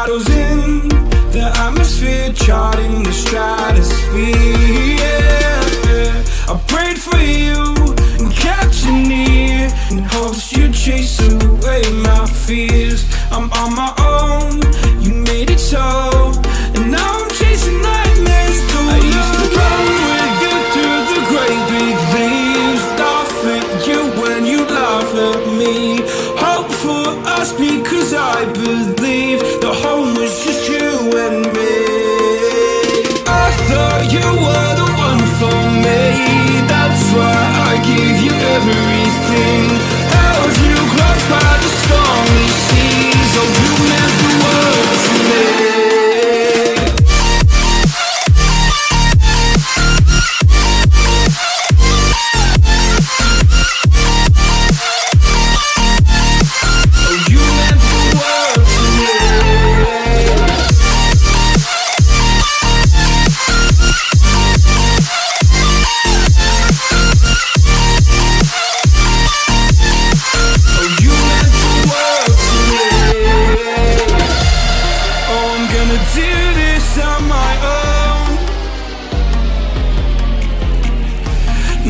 Shadows in the atmosphere, charting the stratosphere. Yeah. I prayed for you and kept you near in hopes you'd chase away my fears. I'm on my own, you made it so. And now I'm chasing nightmares through I used to run with you through the great big leaves Laugh at you when you laugh at me Hope for us because I believe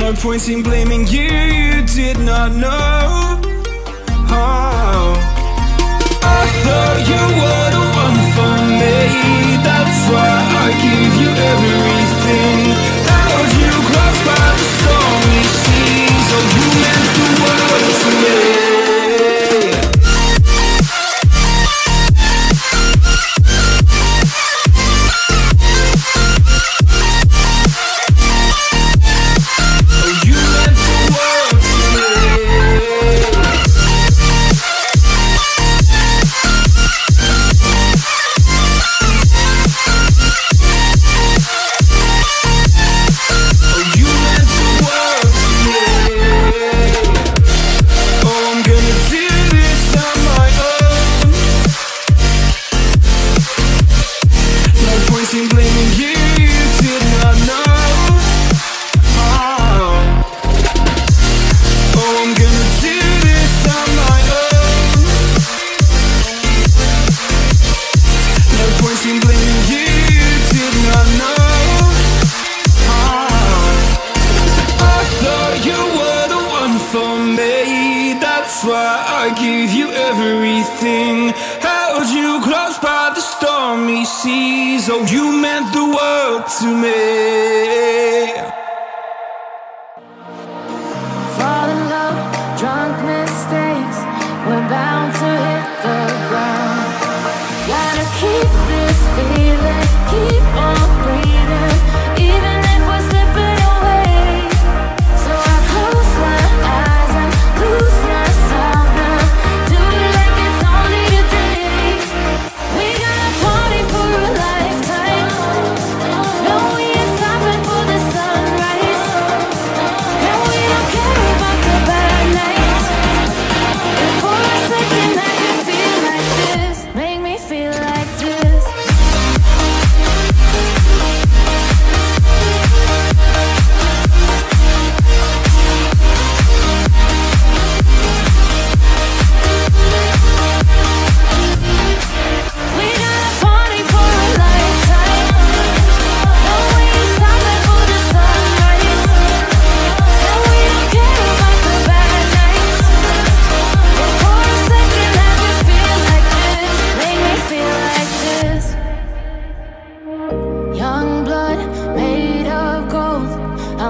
No point in blaming you, you did not know. Oh. I thought you were the one for me. That's why I gave you everything. Held you close by the stormy seas. Oh, you meant the world to me. Fall in love, drunk mistakes. We're bound to hit the ground. Gotta keep this feeling, keep on.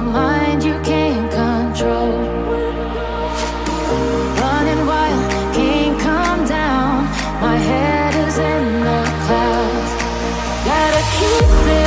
mind you can't control. Running wild, can't come down. My head is in the clouds. Gotta keep it.